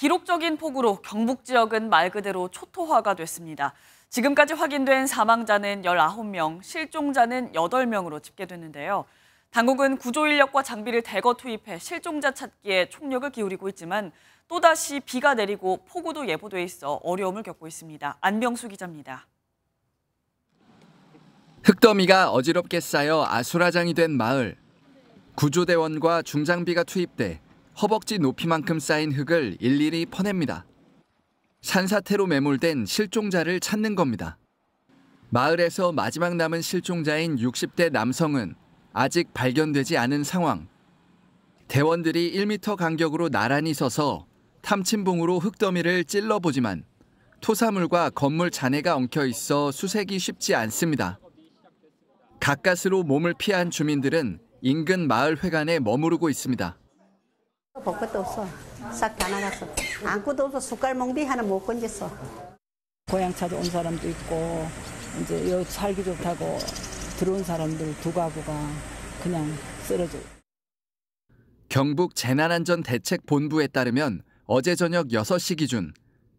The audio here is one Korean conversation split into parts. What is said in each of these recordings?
기록적인 폭우로 경북 지역은 말 그대로 초토화가 됐습니다. 지금까지 확인된 사망자는 19명, 실종자는 8명으로 집계됐는데요. 당국은 구조 인력과 장비를 대거 투입해 실종자 찾기에 총력을 기울이고 있지만 또다시 비가 내리고 폭우도 예보돼 있어 어려움을 겪고 있습니다. 안병수 기자입니다. 흙더미가 어지럽게 쌓여 아수라장이 된 마을. 구조대원과 중장비가 투입돼 허벅지 높이만큼 쌓인 흙을 일일이 퍼냅니다. 산사태로 매몰된 실종자를 찾는 겁니다. 마을에서 마지막 남은 실종자인 60대 남성은 아직 발견되지 않은 상황. 대원들이 1m 간격으로 나란히 서서 탐침봉으로 흙더미를 찔러보지만 토사물과 건물 잔해가 엉켜 있어 수색이 쉽지 않습니다. 가까스로 몸을 피한 주민들은 인근 마을 회관에 머무르고 있습니다. 볼 것도 없어. 싹 다 나갔어. 아무것도 없어. 숟갈 몽디 하나 못 건졌어. 고향 찾아온 사람도 있고 이제 여 살기 좋다고 들어온 사람들 두 가구가 그냥 쓰러져. 경북 재난안전대책본부에 따르면 어제 저녁 6시 기준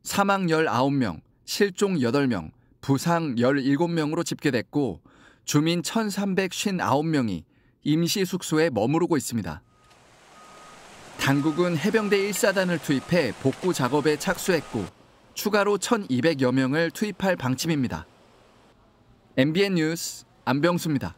사망 19명, 실종 8명, 부상 17명으로 집계됐고 주민 1,359명이 임시 숙소에 머무르고 있습니다. 당국은 해병대 1사단을 투입해 복구 작업에 착수했고 추가로 1,200여 명을 투입할 방침입니다. MBN 뉴스 안병수입니다.